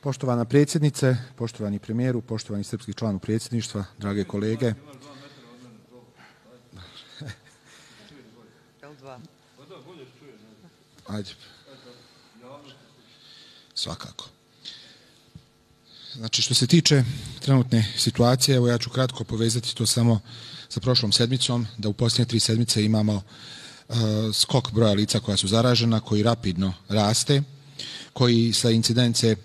Poštovana predsjednice, poštovani premijeru, poštovani srpski član predsjedništva, drage kolege. Ajde. Svakako. Znači, što se tiče trenutne situacije, evo ja ću kratko povezati to samo sa prošlom sedmicom, da u posljednje tri sedmice imamo uh, skok broja lica koja su zaražena, koji rapidno raste, koji sa incidence